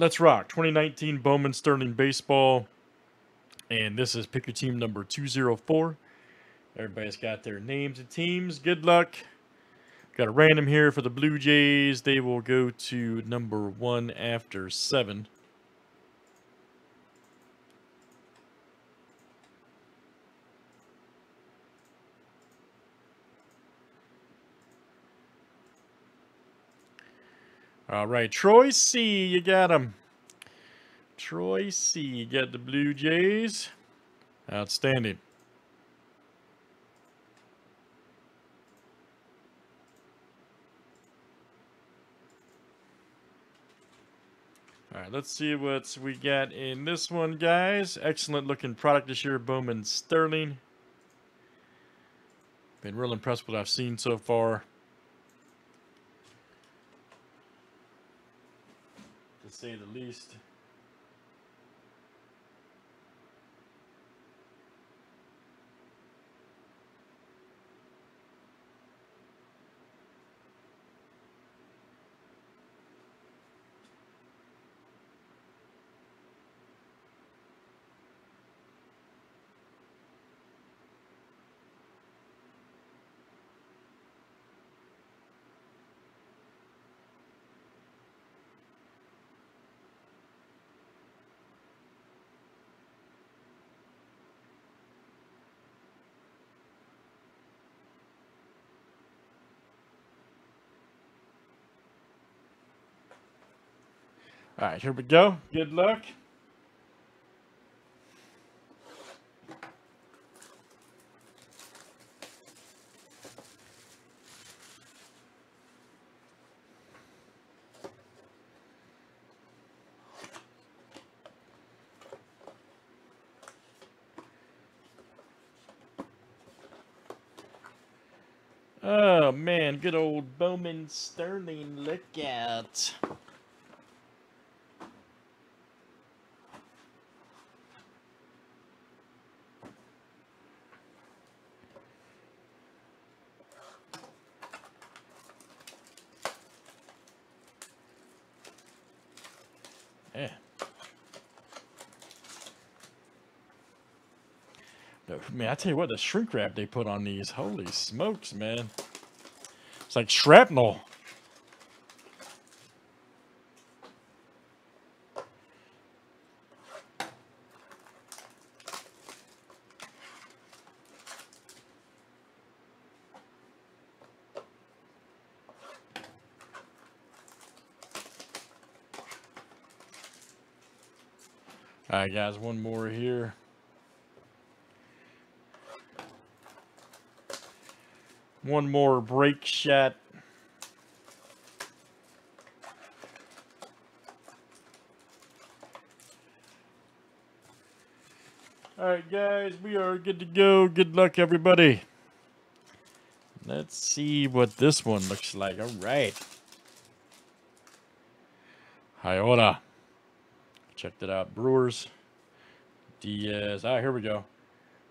Let's rock. 2019 Bowman Sterling Baseball. And this is pick your team number 204. Everybody's got their names and teams. Good luck. Got a random here for the Blue Jays. They will go to number one after seven. All right, Troy C, you got him. Troy C, you got the Blue Jays. Outstanding. All right, let's see what we got in this one, guys. Excellent looking product this year, Bowman Sterling. Been real impressed with what I've seen so far. To say the least. All right, here we go. Good luck. Oh man, good old Bowman Sterling. Look Yeah. No, Man, I tell you what, the shrink wrap they put on these, holy smokes, man. It's like shrapnel. All right, guys, one more here. One more break shot. All right, guys, we are good to go. Good luck, everybody. Let's see what this one looks like. All right. Iota. Checked it out. Brewers. Diaz. Ah, here we go.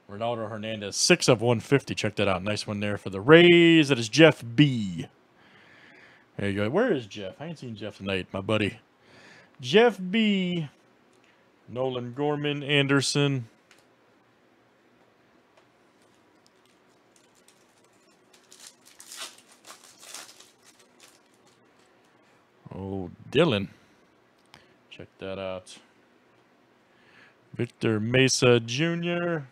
Ronaldo Hernandez. 6 of 150. Check that out. Nice one there for the Rays. That is Jeff B. There you go. Where is Jeff? I ain't seen Jeff tonight, my buddy. Jeff B. Nolan Gorman. Anderson. Oh, Dylan. Check that out. Victor Mesa Jr.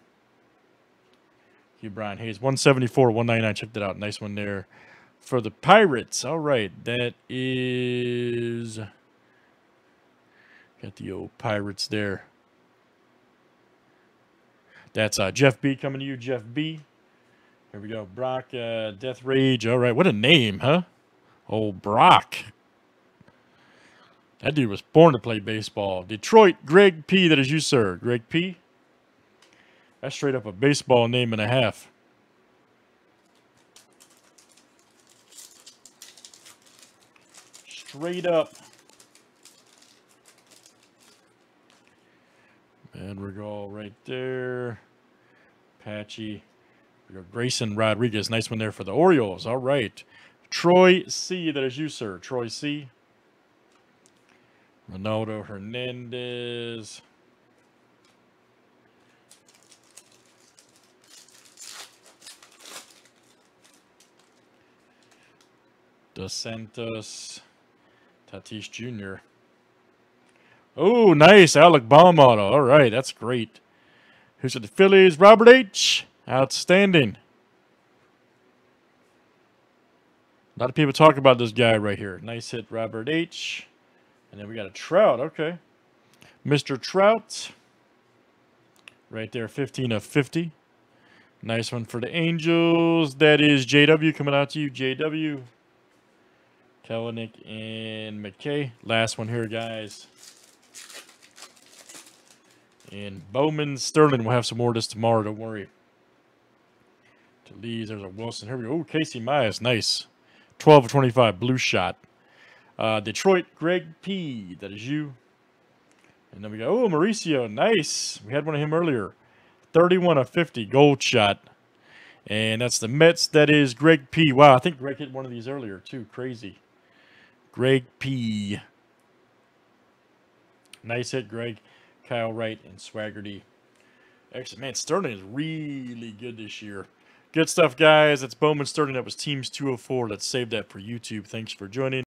Ke'Bryan Hayes, 174, 199. Check that out. Nice one there for the Pirates. All right. That is. Got the old Pirates there. That's uh, Jeff B coming to you, Jeff B. Here we go. Brock, uh, Deatherage. All right. What a name, huh? Old Brock. That dude was born to play baseball. Detroit, Greg P. That is you, sir. Greg P. That's straight up a baseball name and a half. Straight up. Madrigal right there. Patchy. We got Grayson Rodriguez. Nice one there for the Orioles. All right. Troy C. That is you, sir. Troy C. Ronaldo Hernandez. Dos Santos. Tatis Jr. Oh, nice. Alec Bohm auto. All right, that's great. Who's at the Phillies? Robert H. Outstanding. A lot of people talk about this guy right here. Nice hit, Robert H. And then we got a Trout. Okay. Mr. Trout. Right there, 15 of 50. Nice one for the Angels. That is JW coming out to you. JW. Kelenic and McKay. Last one here, guys. And Bowman Sterling. We'll have some more of this tomorrow. Don't worry. To Lee's. There's a Wilson. Here we go. Oh, Casey Mize. Nice. 12 of 25. Blue shot. Uh, Detroit, Greg P. That is you. And then we go, oh, Mauricio. Nice. We had one of him earlier. 31 of 50. Gold shot. And that's the Mets. That is Greg P. Wow, I think Greg hit one of these earlier, too. Crazy. Greg P. Nice hit, Greg. Kyle Wright and Swaggerty. Excellent. Man, Sterling is really good this year. Good stuff, guys. That's Bowman Sterling. That was Teams 204. Let's save that for YouTube. Thanks for joining.